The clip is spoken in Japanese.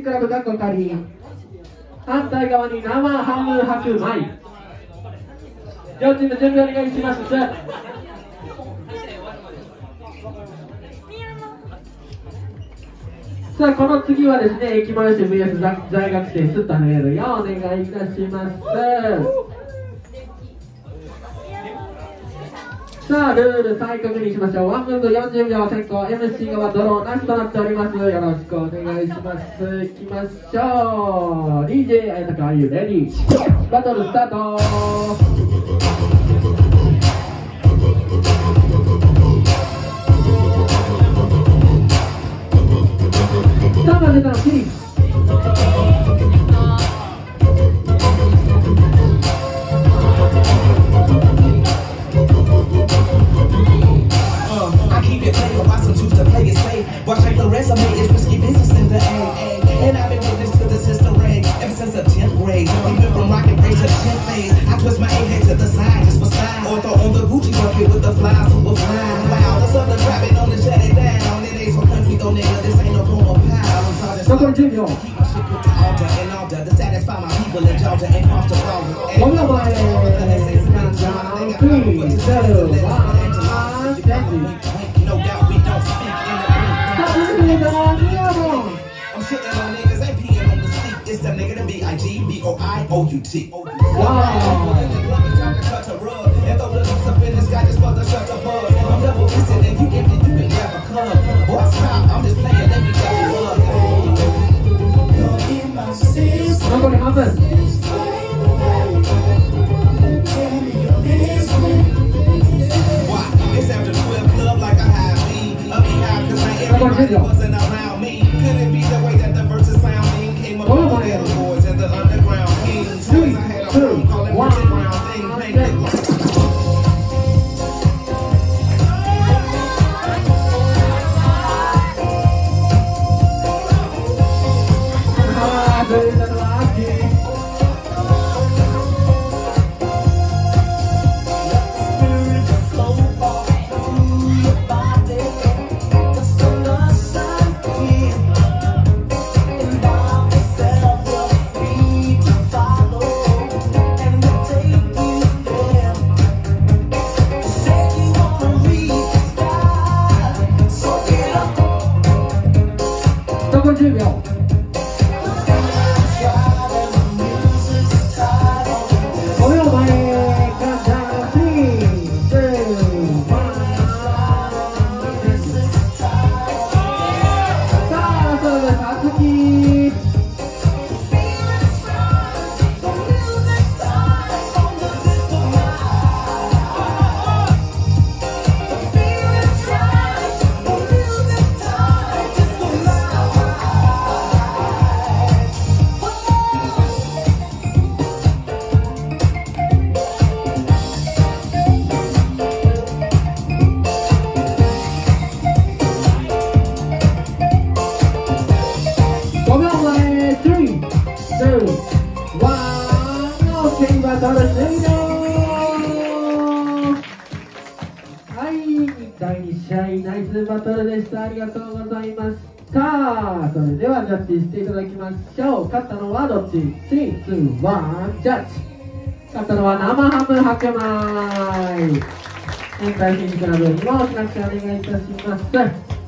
チクラブがこかり反対側に生ハム白米両チーム準備お願いします。さあこの次はですね駅前市 VS 在学生すったのエールよお願いいたします。さあ、ルール再確認しましょう。ワンムーブ40秒先行、MC 側ドローなしとなっております。よろしくお願いします。いきましょう。DJ 綾鷹、Are you ready? バトルスタートさあ、混ぜたの、キ With the super fine. Wow, on the shut it down. It ain't some country, though, nigga. This ain't no. Southern Junior. My shit put altar and altar to satisfy my people in Georgia and cross the I'm sitting on niggas, ain't peeing on the seat. It's a nigga to B-I-G-B-O-I-O-U-T. Wow. Here. 第2試合ナイスバトルでした。ありがとうございます。さあそれではジャッジしていただきましょう勝ったのはどっち ?321 ジャッジ。勝ったのは生ハム白米。年会新宿ラブにもお知らせお願いいたします。